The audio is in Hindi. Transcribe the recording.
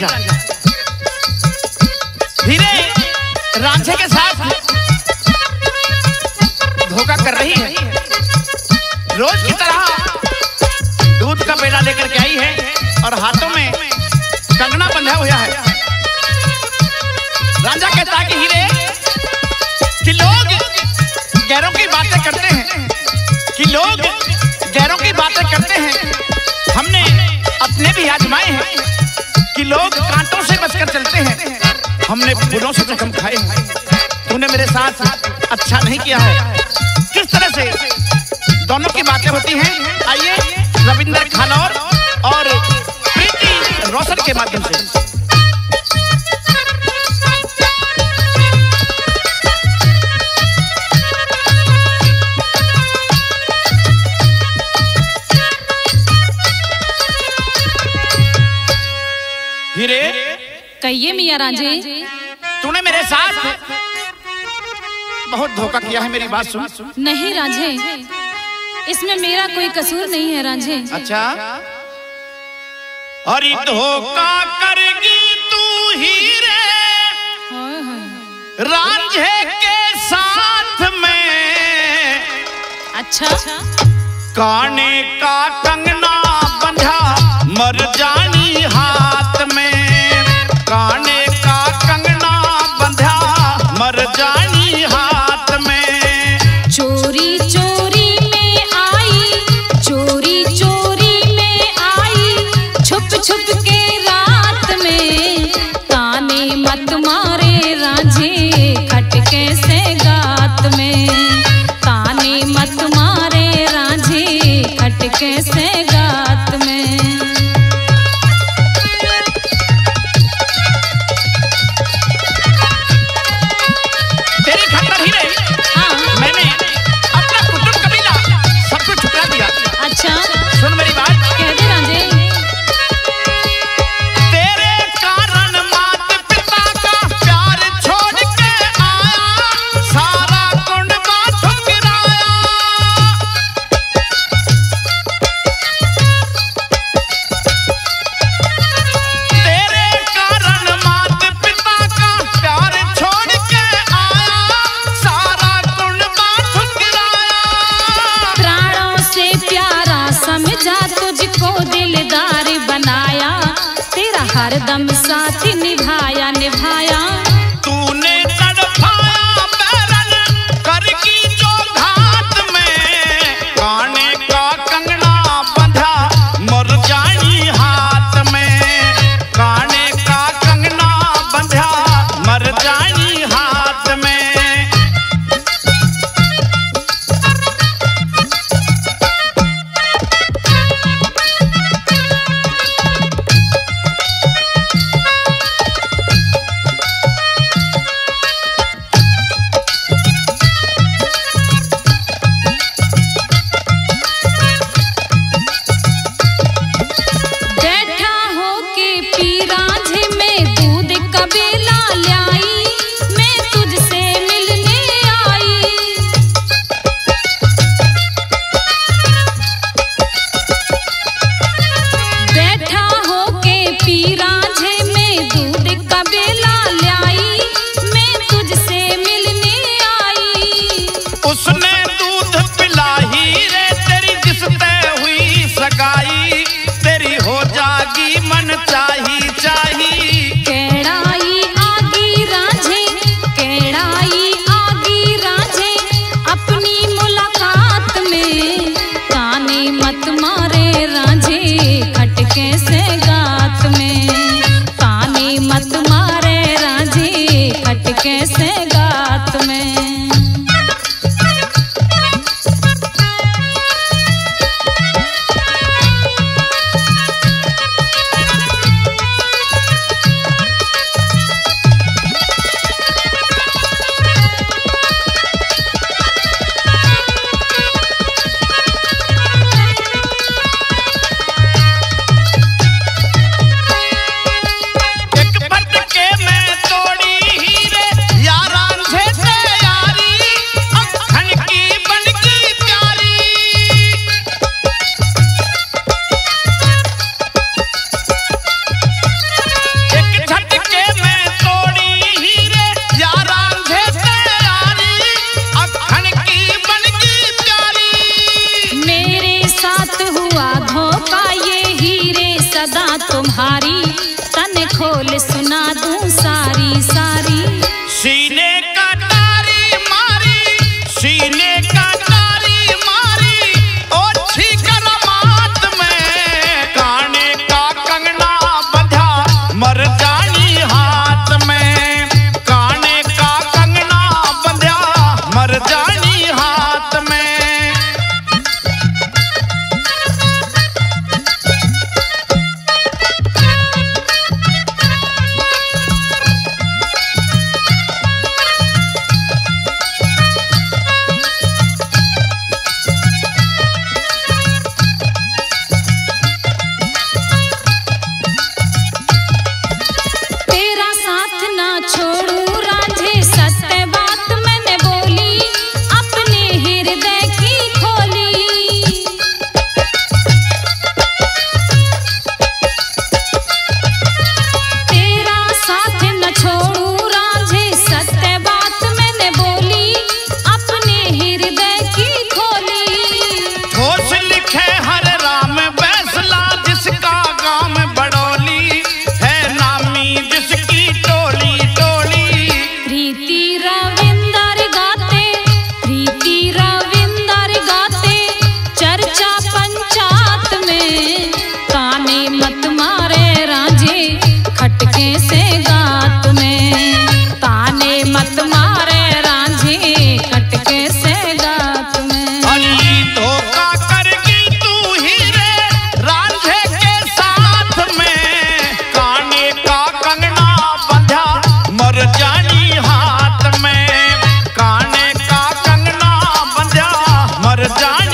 रांझा धीरे, रांझे के साथ धोखा कर रही है। रोज की तरह दूध का पेड़ा लेकर के आई है और हाथों में कंगना बंधा हुआ है। रांझा कहता है कि हीरे, कि लोग गैरों की बातें करते हैं, कि लोग गैरों की बातें करते हैं। हमने अपने भी आजमाए हैं। लोग कांटों से बचकर चलते हैं। हमने फूलों से जख्म खाए हैं। तूने मेरे साथ अच्छा नहीं किया है। किस तरह से? दोनों की बातें होती हैं। आइए, रविंदर खानौर और प्रीति रोशन के माध्यम से। कहिए मिया रांझे। तूने मेरे साथ बहुत धोखा किया है मेरी बात सुन। नहीं रांझे इसमें मेरा कोई कसूर नहीं है रांझे। अच्छा। अरे धोखा करेगी तू हीरे हाय हाय। रांझे के साथ में। अच्छा। काने का कंगना बंधा मर मारे गा से गात में। मत मारे से हरदम साथ निभाया निभाया। যান